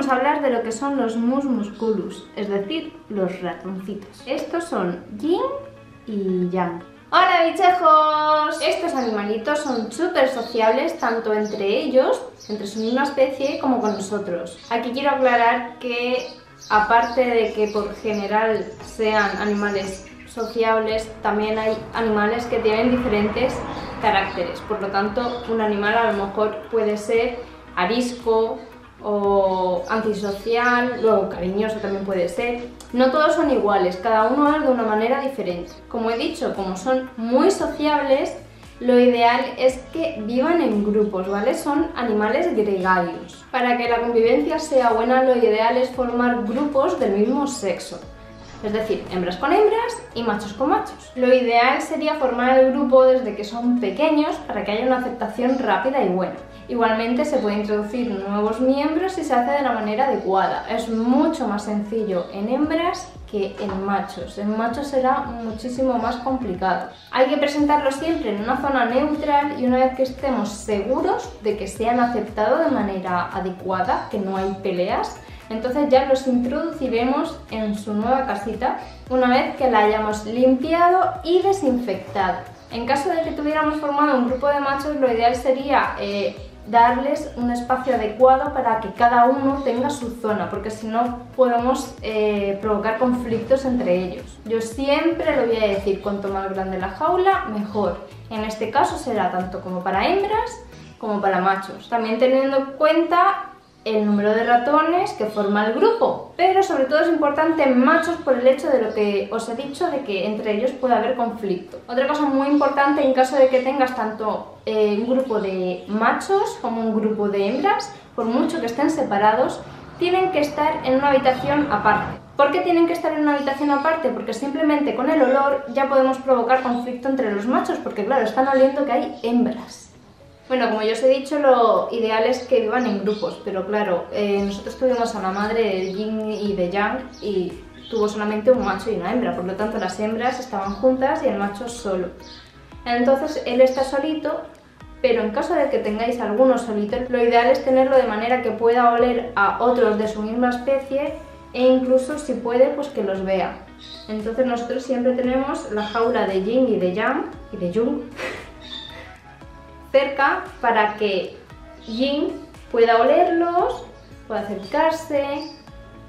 vamos a hablar de lo que son los mus musculus, es decir, los ratoncitos. Estos son yin y yang. ¡Hola bichejos! Estos animalitos son súper sociables tanto entre ellos, entre su misma especie, como con nosotros. Aquí quiero aclarar que aparte de que por general sean animales sociables, también hay animales que tienen diferentes caracteres. Por lo tanto, un animal a lo mejor puede ser arisco o antisocial, luego cariñoso también puede ser. No todos son iguales, cada uno es de una manera diferente. Como he dicho, como son muy sociables, lo ideal es que vivan en grupos, ¿vale? Son animales gregarios. Para que la convivencia sea buena, lo ideal es formar grupos del mismo sexo. Es decir, hembras con hembras y machos con machos. Lo ideal sería formar el grupo desde que son pequeños para que haya una aceptación rápida y buena. Igualmente se puede introducir nuevos miembros si se hace de la manera adecuada. Es mucho más sencillo en hembras que en machos. En machos será muchísimo más complicado. Hay que presentarlos siempre en una zona neutral y una vez que estemos seguros de que se han aceptado de manera adecuada, que no hay peleas, entonces ya los introduciremos en su nueva casita una vez que la hayamos limpiado y desinfectado. En caso de que tuviéramos formado un grupo de machos, lo ideal sería eh, darles un espacio adecuado para que cada uno tenga su zona, porque si no podemos eh, provocar conflictos entre ellos. Yo siempre lo voy a decir, cuanto más grande la jaula, mejor. En este caso será tanto como para hembras como para machos. También teniendo en cuenta el número de ratones que forma el grupo, pero sobre todo es importante machos por el hecho de lo que os he dicho de que entre ellos puede haber conflicto. Otra cosa muy importante en caso de que tengas tanto eh, un grupo de machos como un grupo de hembras, por mucho que estén separados, tienen que estar en una habitación aparte. ¿Por qué tienen que estar en una habitación aparte? Porque simplemente con el olor ya podemos provocar conflicto entre los machos, porque claro, están oliendo que hay hembras. Bueno, como yo os he dicho, lo ideal es que vivan en grupos, pero claro, eh, nosotros tuvimos a la madre de yin y de yang y tuvo solamente un macho y una hembra, por lo tanto las hembras estaban juntas y el macho solo. Entonces él está solito, pero en caso de que tengáis alguno solito, lo ideal es tenerlo de manera que pueda oler a otros de su misma especie e incluso si puede, pues que los vea. Entonces nosotros siempre tenemos la jaula de yin y de yang y de yung cerca para que Jin pueda olerlos, pueda acercarse,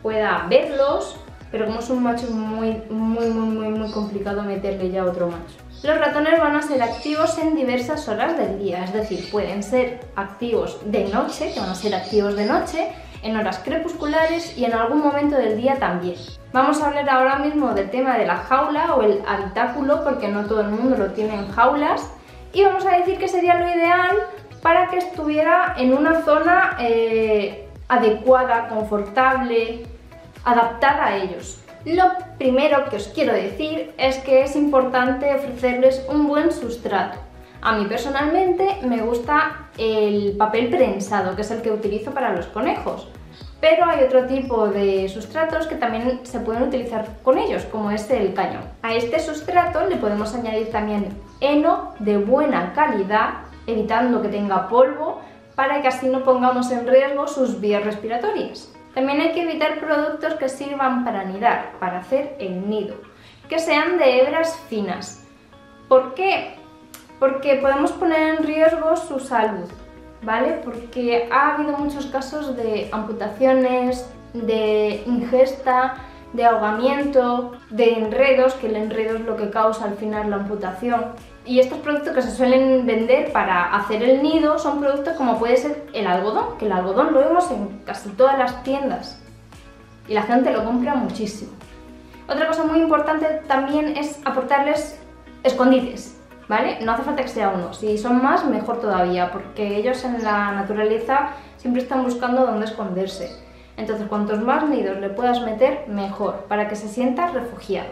pueda verlos, pero como es un macho muy, muy, muy, muy, muy complicado meterle ya otro macho. Los ratones van a ser activos en diversas horas del día, es decir, pueden ser activos de noche, que van a ser activos de noche, en horas crepusculares y en algún momento del día también. Vamos a hablar ahora mismo del tema de la jaula o el habitáculo, porque no todo el mundo lo tiene en jaulas, y vamos a decir que sería lo ideal para que estuviera en una zona eh, adecuada, confortable, adaptada a ellos. Lo primero que os quiero decir es que es importante ofrecerles un buen sustrato. A mí personalmente me gusta el papel prensado, que es el que utilizo para los conejos pero hay otro tipo de sustratos que también se pueden utilizar con ellos, como es el cañón. A este sustrato le podemos añadir también heno de buena calidad, evitando que tenga polvo, para que así no pongamos en riesgo sus vías respiratorias. También hay que evitar productos que sirvan para anidar, para hacer el nido, que sean de hebras finas. ¿Por qué? Porque podemos poner en riesgo su salud. ¿Vale? Porque ha habido muchos casos de amputaciones, de ingesta, de ahogamiento, de enredos, que el enredo es lo que causa al final la amputación. Y estos productos que se suelen vender para hacer el nido son productos como puede ser el algodón, que el algodón lo vemos en casi todas las tiendas y la gente lo compra muchísimo. Otra cosa muy importante también es aportarles escondites, No hace falta que sea uno, si son más, mejor todavía, porque ellos en la naturaleza siempre están buscando dónde esconderse. Entonces, cuantos más nidos le puedas meter, mejor, para que se sienta refugiado.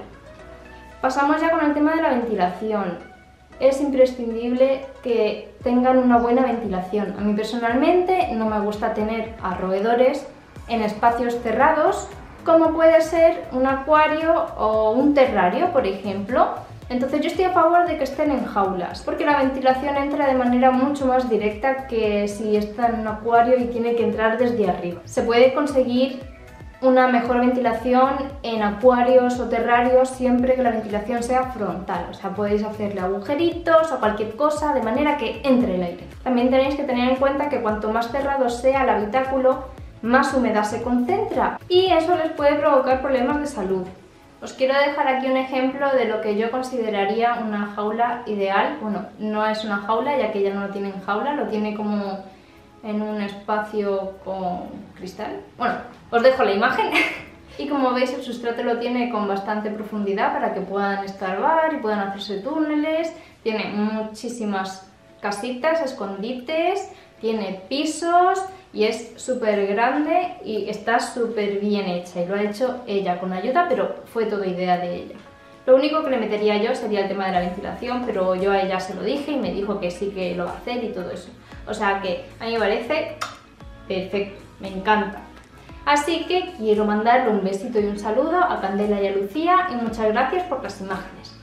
Pasamos ya con el tema de la ventilación. Es imprescindible que tengan una buena ventilación. A mí personalmente no me gusta tener roedores en espacios cerrados, como puede ser un acuario o un terrario, por ejemplo, Entonces yo estoy a favor de que estén en jaulas, porque la ventilación entra de manera mucho más directa que si está en un acuario y tiene que entrar desde arriba. Se puede conseguir una mejor ventilación en acuarios o terrarios siempre que la ventilación sea frontal, o sea, podéis hacerle agujeritos o cualquier cosa de manera que entre el aire. También tenéis que tener en cuenta que cuanto más cerrado sea el habitáculo, más humedad se concentra y eso les puede provocar problemas de salud. Os quiero dejar aquí un ejemplo de lo que yo consideraría una jaula ideal. Bueno, no es una jaula ya que ella no lo tiene en jaula, lo tiene como en un espacio con cristal. Bueno, os dejo la imagen. y como veis el sustrato lo tiene con bastante profundidad para que puedan escarbar y puedan hacerse túneles. Tiene muchísimas casitas, escondites, tiene pisos y es súper grande y está súper bien hecha y lo ha hecho ella con ayuda, pero fue todo idea de ella. Lo único que le metería yo sería el tema de la ventilación, pero yo a ella se lo dije y me dijo que sí que lo va a hacer y todo eso. O sea que a mí me parece perfecto, me encanta. Así que quiero mandarle un besito y un saludo a Candela y a Lucía y muchas gracias por las imágenes.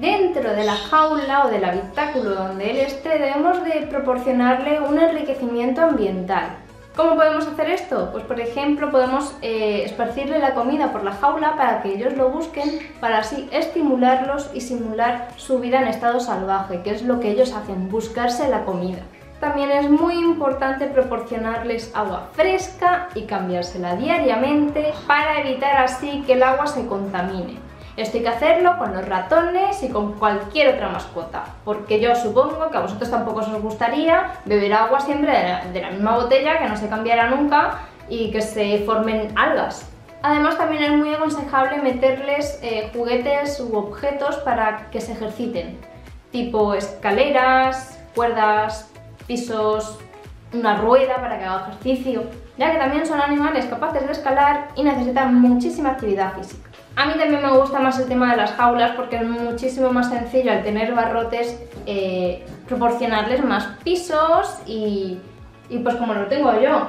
Dentro de la jaula o del habitáculo donde él esté debemos de proporcionarle un enriquecimiento ambiental. ¿Cómo podemos hacer esto? Pues por ejemplo podemos eh, esparcirle la comida por la jaula para que ellos lo busquen, para así estimularlos y simular su vida en estado salvaje, que es lo que ellos hacen, buscarse la comida. También es muy importante proporcionarles agua fresca y cambiársela diariamente para evitar así que el agua se contamine. Esto hay que hacerlo con los ratones y con cualquier otra mascota, porque yo supongo que a vosotros tampoco os gustaría beber agua siempre de la, misma botella, que no se cambiara nunca y que se formen algas. Además también es muy aconsejable meterles eh, juguetes u objetos para que se ejerciten, tipo escaleras, cuerdas, pisos, una rueda para que haga ejercicio, ya que también son animales capaces de escalar y necesitan muchísima actividad física. A mí también me gusta más el tema de las jaulas porque es muchísimo más sencillo al tener barrotes eh, proporcionarles más pisos y, y pues como lo tengo yo.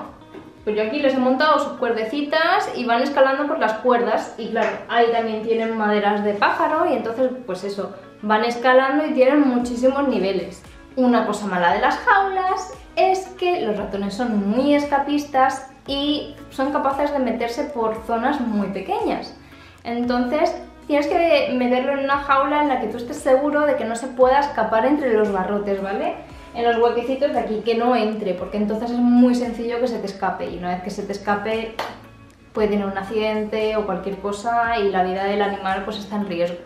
Pues yo aquí les he montado sus cuerdecitas y van escalando por las cuerdas y claro, ahí también tienen maderas de pájaro y entonces pues eso, van escalando y tienen muchísimos niveles. Una cosa mala de las jaulas es que los ratones son muy escapistas y son capaces de meterse por zonas muy pequeñas. Entonces tienes que meterlo en una jaula en la que tú estés seguro de que no se pueda escapar entre los barrotes, ¿vale? En los huequecitos de aquí, que no entre, porque entonces es muy sencillo que se te escape y una vez que se te escape puede tener un accidente o cualquier cosa y la vida del animal pues está en riesgo.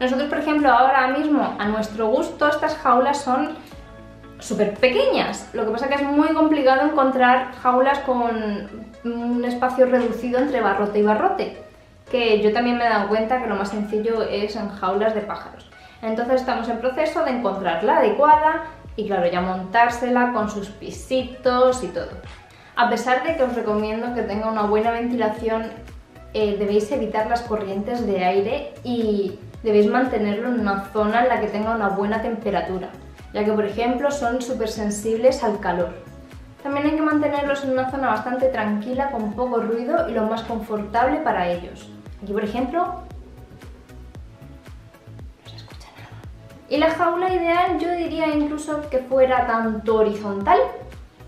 Nosotros, por ejemplo, ahora mismo, a nuestro gusto, estas jaulas son súper pequeñas. Lo que pasa que es muy complicado encontrar jaulas con un espacio reducido entre barrote y barrote que yo también me he dado cuenta que lo más sencillo es en jaulas de pájaros. Entonces estamos en proceso de encontrar la adecuada y claro, ya montársela con sus pisitos y todo. A pesar de que os recomiendo que tenga una buena ventilación, eh, debéis evitar las corrientes de aire y debéis mantenerlo en una zona en la que tenga una buena temperatura, ya que por ejemplo son súper sensibles al calor. También hay que mantenerlos en una zona bastante tranquila, con poco ruido y lo más confortable para ellos. Aquí, por ejemplo, no se escucha nada. Y la jaula ideal yo diría incluso que fuera tanto horizontal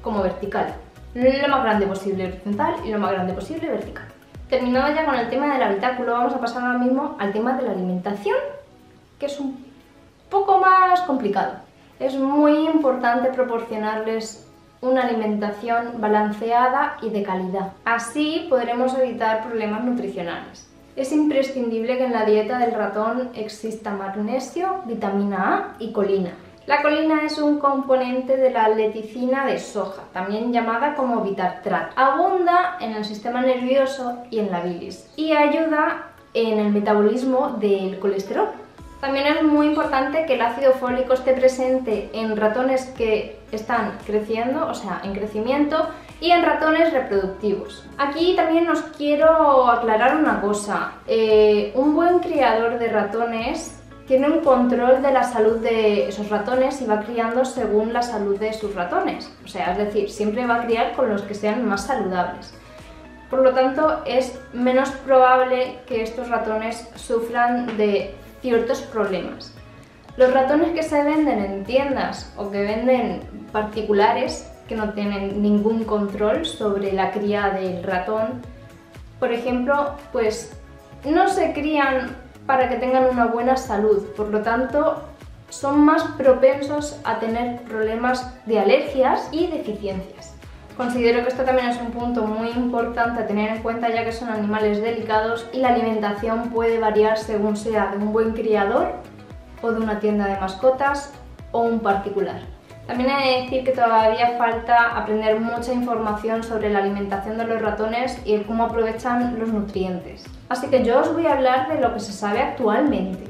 como vertical. Lo más grande posible horizontal y lo más grande posible vertical. Terminado ya con el tema del habitáculo, vamos a pasar ahora mismo al tema de la alimentación, que es un poco más complicado. Es muy importante proporcionarles una alimentación balanceada y de calidad. Así podremos evitar problemas nutricionales. Es imprescindible que en la dieta del ratón exista magnesio, vitamina A y colina. La colina es un componente de la leticina de soja, también llamada como vitartrat. Abunda en el sistema nervioso y en la bilis y ayuda en el metabolismo del colesterol. También es muy importante que el ácido fólico esté presente en ratones que están creciendo, o sea, en crecimiento, y en ratones reproductivos. Aquí también os quiero aclarar una cosa. Eh, un buen criador de ratones tiene un control de la salud de esos ratones y va criando según la salud de sus ratones. O sea, es decir, siempre va a criar con los que sean más saludables. Por lo tanto, es menos probable que estos ratones sufran de ciertos problemas. Los ratones que se venden en tiendas o que venden particulares que no tienen ningún control sobre la cría del ratón, por ejemplo, pues no se crían para que tengan una buena salud, por lo tanto son más propensos a tener problemas de alergias y deficiencias. Considero que esto también es un punto muy importante a tener en cuenta ya que son animales delicados y la alimentación puede variar según sea de un buen criador o de una tienda de mascotas o un particular. También he de decir que todavía falta aprender mucha información sobre la alimentación de los ratones y cómo aprovechan los nutrientes. Así que yo os voy a hablar de lo que se sabe actualmente.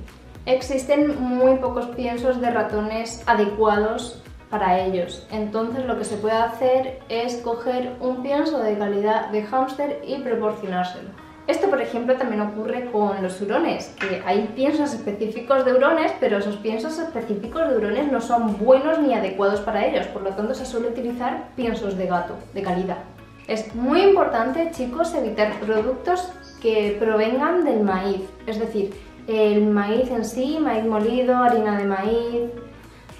Existen muy pocos piensos de ratones adecuados para ellos. Entonces lo que se puede hacer es coger un pienso de calidad de hámster y proporcionárselo. Esto, por ejemplo, también ocurre con los hurones, que hay piensos específicos de hurones, pero esos piensos específicos de hurones no son buenos ni adecuados para ellos, por lo tanto se suele utilizar piensos de gato, de calidad. Es muy importante, chicos, evitar productos que provengan del maíz, es decir, el maíz en sí, maíz molido, harina de maíz,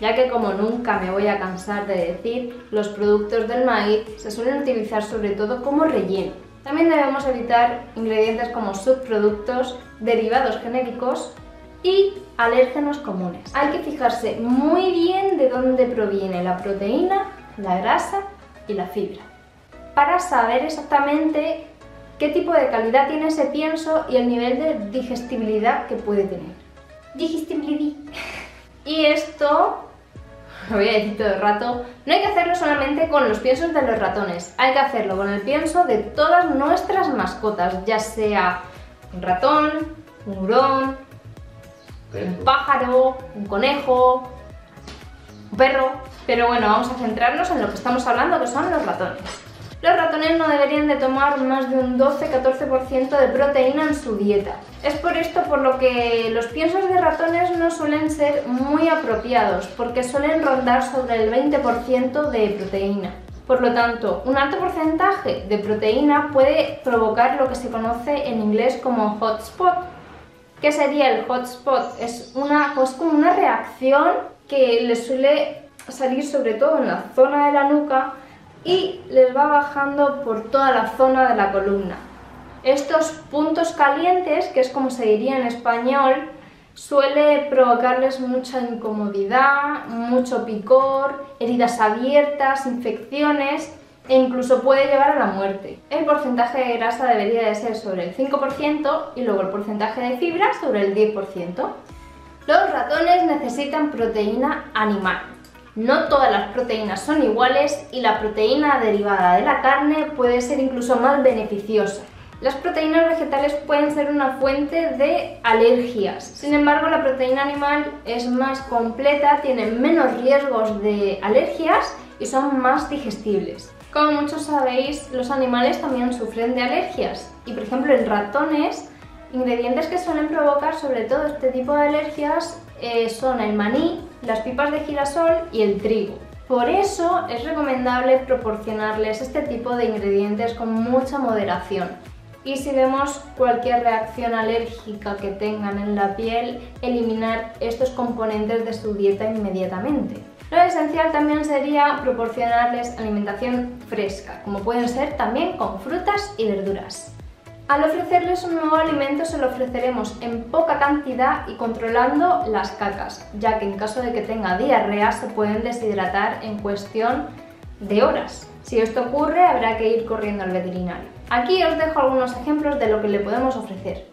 ya que como nunca me voy a cansar de decir, los productos del maíz se suelen utilizar sobre todo como relleno. También debemos evitar ingredientes como subproductos, derivados genéricos y alérgenos comunes. Hay que fijarse muy bien de dónde proviene la proteína, la grasa y la fibra para saber exactamente qué tipo de calidad tiene ese pienso y el nivel de digestibilidad que puede tener. Digestibilidad. Y esto, lo voy a decir todo el rato, no hay que hacerlo solamente con los piensos de los ratones, hay que hacerlo con el pienso de todas nuestras mascotas, ya sea un ratón, un hurón, un pájaro, un conejo, un perro. Pero bueno, vamos a centrarnos en lo que estamos hablando, que son los ratones. Los ratones no deberían de tomar más de un 12-14% de proteína en su dieta. Es por esto por lo que los piensos de ratones no suelen ser muy apropiados, porque suelen rondar sobre el 20% de proteína. Por lo tanto, un alto porcentaje de proteína puede provocar lo que se conoce en inglés como hotspot. ¿Qué sería el hotspot? Es pues como una reacción que les suele salir sobre todo en la zona de la nuca y les va bajando por toda la zona de la columna. Estos puntos calientes, que es como se diría en español, suele provocarles mucha incomodidad, mucho picor, heridas abiertas, infecciones e incluso puede llevar a la muerte. El porcentaje de grasa debería de ser sobre el 5% y luego el porcentaje de fibra sobre el 10%. Los ratones necesitan proteína animal, no todas las proteínas son iguales y la proteína derivada de la carne puede ser incluso más beneficiosa. Las proteínas vegetales pueden ser una fuente de alergias. Sin embargo, la proteína animal es más completa, tiene menos riesgos de alergias y son más digestibles. Como muchos sabéis, los animales también sufren de alergias y por ejemplo en ratones, ingredientes que suelen provocar sobre todo este tipo de alergias eh, son el maní, las pipas de girasol y el trigo. Por eso es recomendable proporcionarles este tipo de ingredientes con mucha moderación. Y si vemos cualquier reacción alérgica que tengan en la piel, eliminar estos componentes de su dieta inmediatamente. Lo esencial también sería proporcionarles alimentación fresca, como pueden ser también con frutas y verduras. Al ofrecerles un nuevo alimento se lo ofreceremos en poca cantidad y controlando las cacas, ya que en caso de que tenga diarrea se pueden deshidratar en cuestión de horas. Si esto ocurre habrá que ir corriendo al veterinario. Aquí os dejo algunos ejemplos de lo que le podemos ofrecer.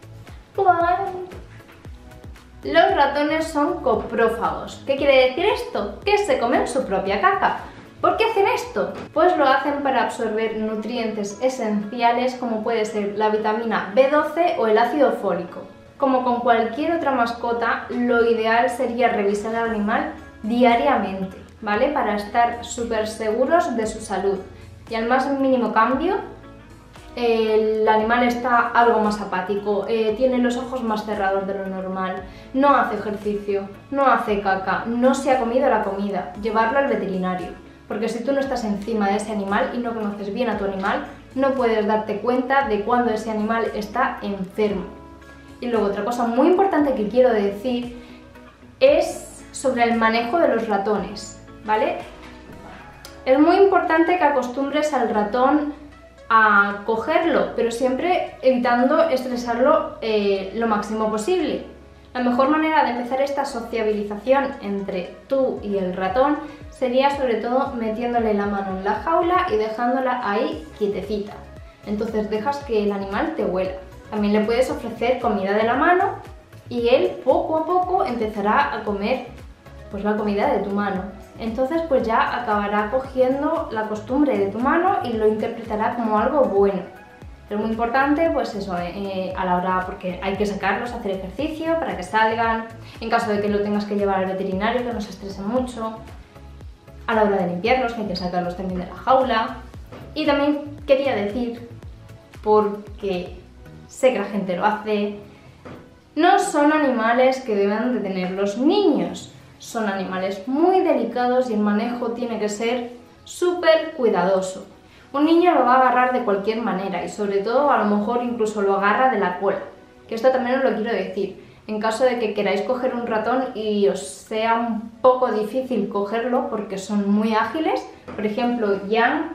Los ratones son coprófagos. ¿Qué quiere decir esto? Que se comen su propia caca. ¿Por qué hacen esto? Pues lo hacen para absorber nutrientes esenciales como puede ser la vitamina B12 o el ácido fólico. Como con cualquier otra mascota, lo ideal sería revisar al animal diariamente, ¿vale? Para estar súper seguros de su salud. Y al más mínimo cambio, el animal está algo más apático, eh, tiene los ojos más cerrados de lo normal, no hace ejercicio, no hace caca, no se ha comido la comida, llevarlo al veterinario. Porque si tú no estás encima de ese animal y no conoces bien a tu animal, no puedes darte cuenta de cuando ese animal está enfermo. Y luego otra cosa muy importante que quiero decir es sobre el manejo de los ratones, ¿vale? Es muy importante que acostumbres al ratón a cogerlo, pero siempre evitando estresarlo eh, lo máximo posible. La mejor manera de empezar esta sociabilización entre tú y el ratón sería sobre todo metiéndole la mano en la jaula y dejándola ahí quietecita. Entonces dejas que el animal te huela. También le puedes ofrecer comida de la mano y él poco a poco empezará a comer pues la comida de tu mano. Entonces pues ya acabará cogiendo la costumbre de tu mano y lo interpretará como algo bueno. Es muy importante, pues eso, eh, a la hora, porque hay que sacarlos hacer ejercicio para que salgan, en caso de que lo tengas que llevar al veterinario, que no se estrese mucho, a la hora de limpiarlos, que hay que sacarlos también de la jaula. Y también quería decir, porque sé que la gente lo hace, no son animales que deban de tener los niños, son animales muy delicados y el manejo tiene que ser súper cuidadoso. Un niño lo va a agarrar de cualquier manera y sobre todo a lo mejor incluso lo agarra de la cola, que esto también os lo quiero decir. En caso de que queráis coger un ratón y os sea un poco difícil cogerlo porque son muy ágiles, por ejemplo, Jan,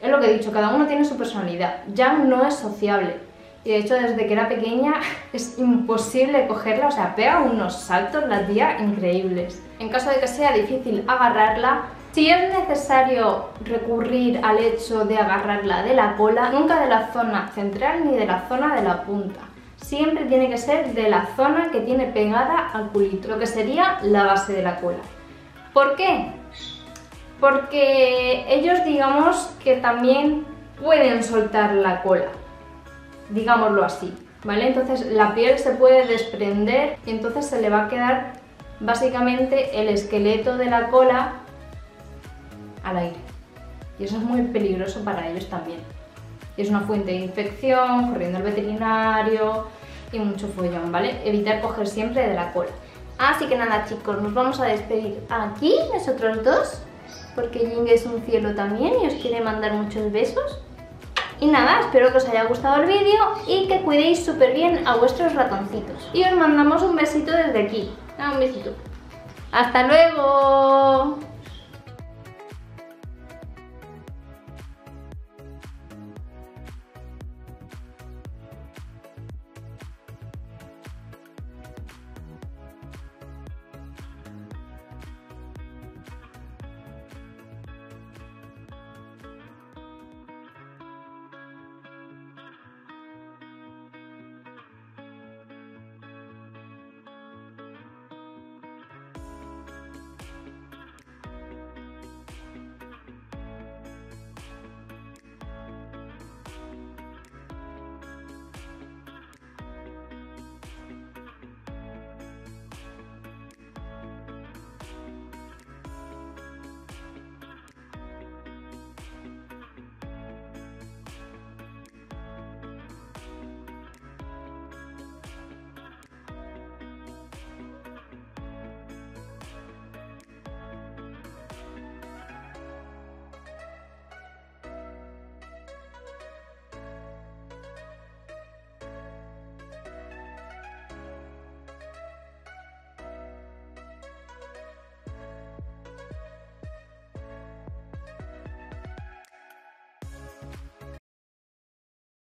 es lo que he dicho, cada uno tiene su personalidad. Jan no es sociable y de hecho desde que era pequeña es imposible cogerla, o sea, pega unos saltos la tía increíbles. En caso de que sea difícil agarrarla, si es necesario recurrir al hecho de agarrarla de la cola, nunca de la zona central ni de la zona de la punta. Siempre tiene que ser de la zona que tiene pegada al culito, lo que sería la base de la cola. ¿Por qué? Porque ellos digamos que también pueden soltar la cola, digámoslo así, ¿vale? Entonces la piel se puede desprender y entonces se le va a quedar básicamente el esqueleto de la cola al aire. Y eso es muy peligroso para ellos también. Y es una fuente de infección, corriendo al veterinario y mucho follón, ¿vale? Evitar coger siempre de la cola. Así que nada chicos, nos vamos a despedir aquí, nosotros dos, porque Jing es un cielo también y os quiere mandar muchos besos. Y nada, espero que os haya gustado el vídeo y que cuidéis súper bien a vuestros ratoncitos. Y os mandamos un besito desde aquí. un besito. ¡Hasta luego!